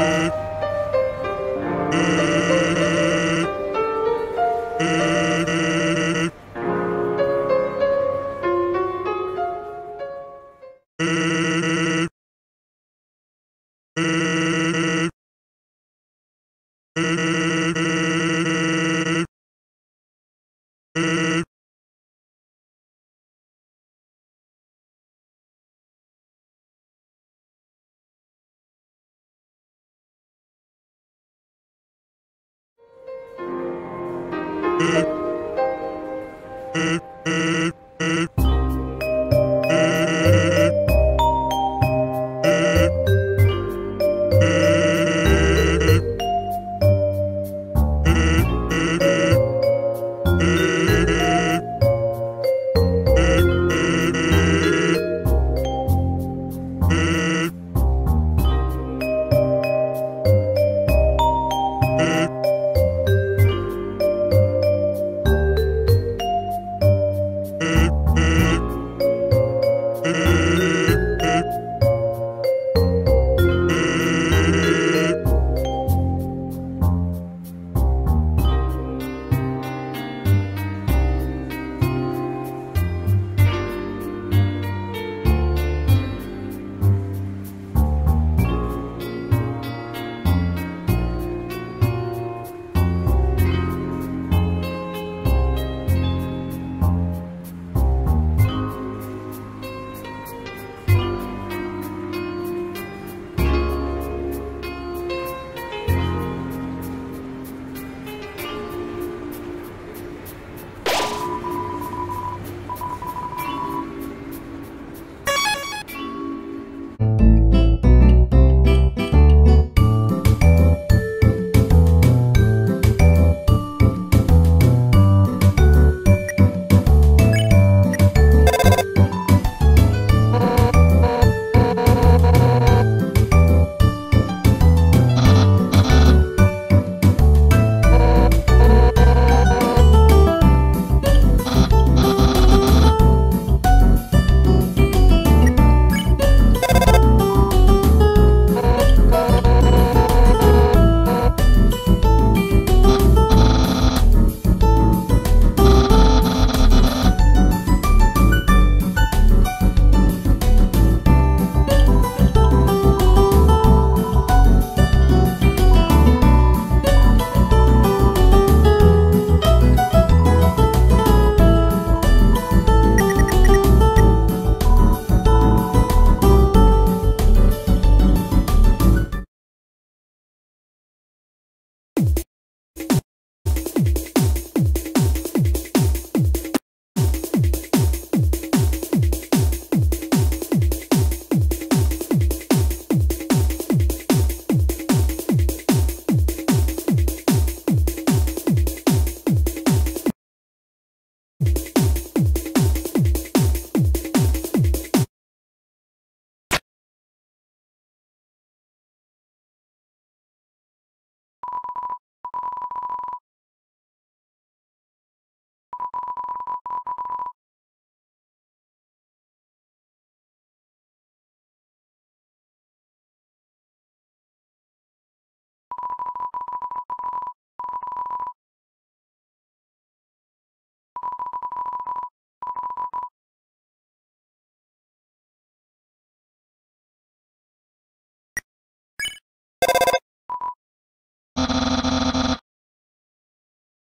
Beep.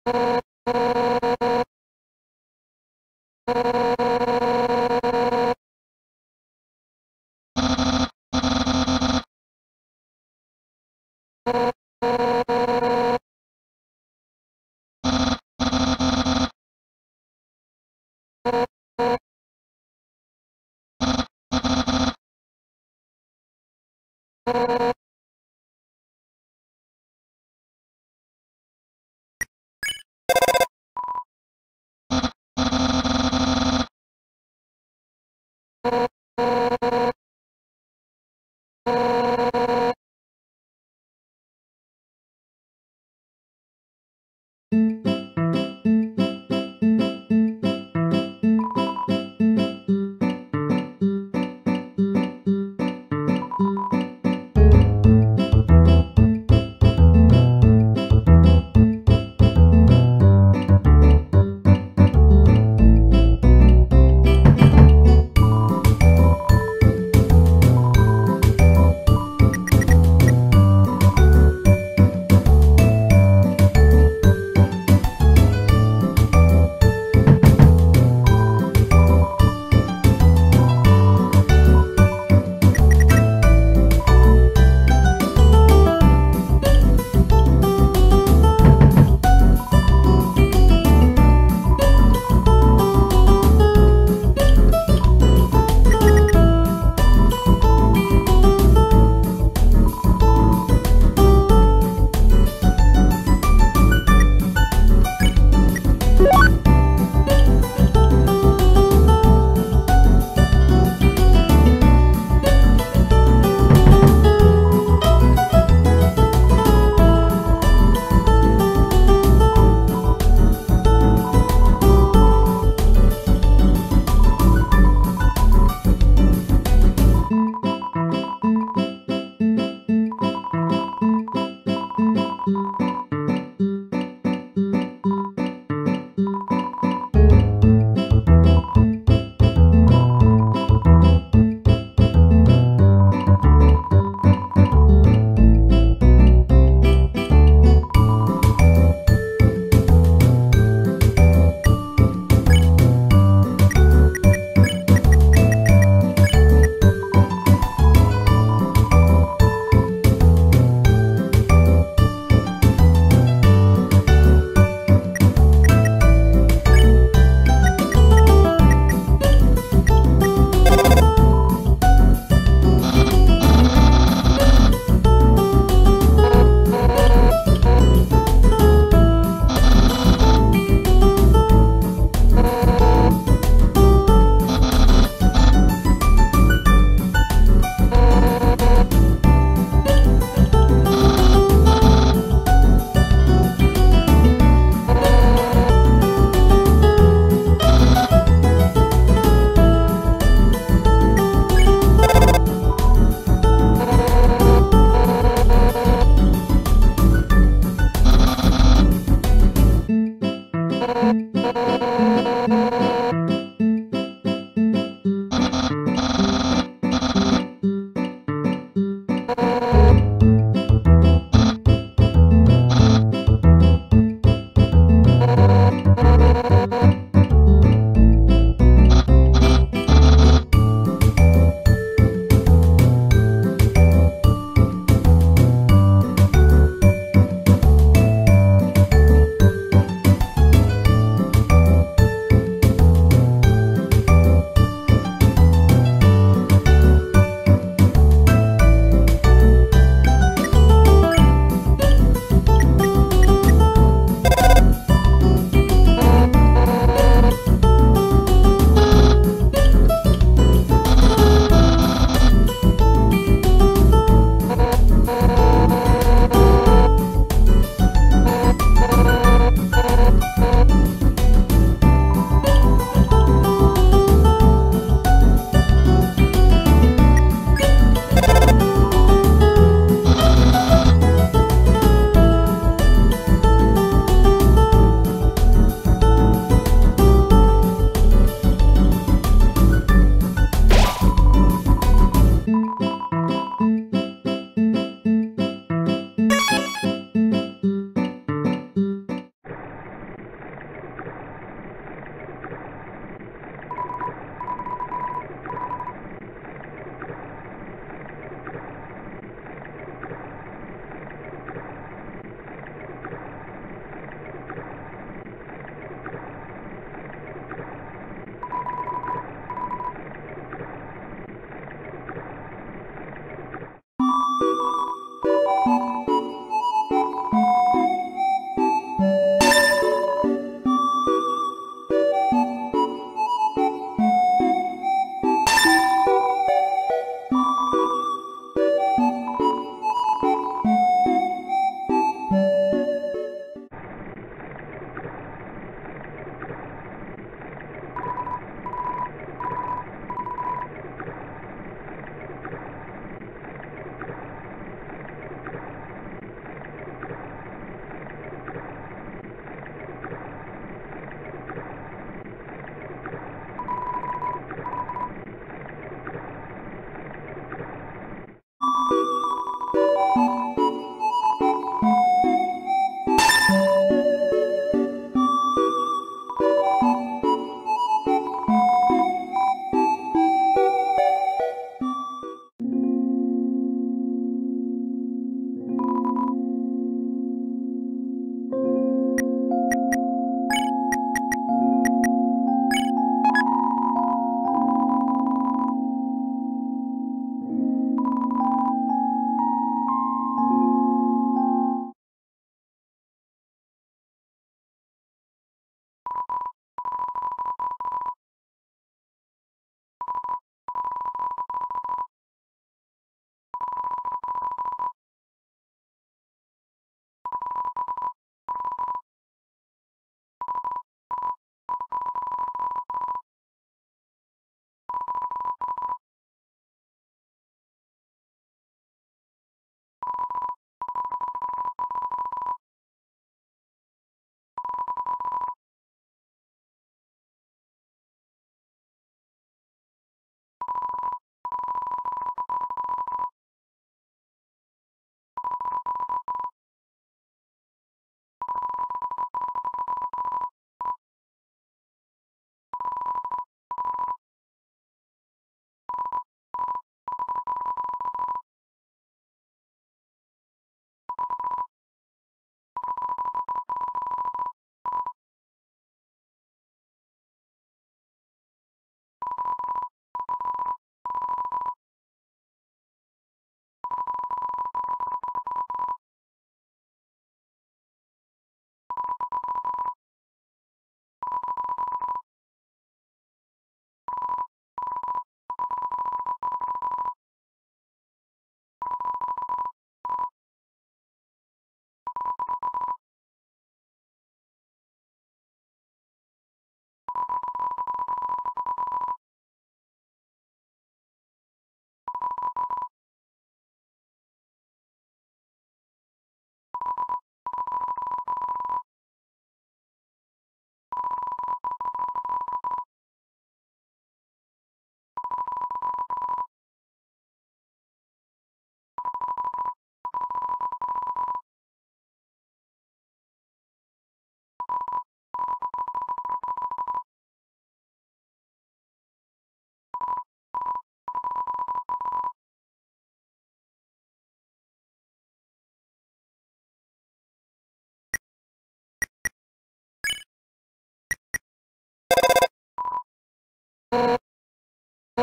you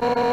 you.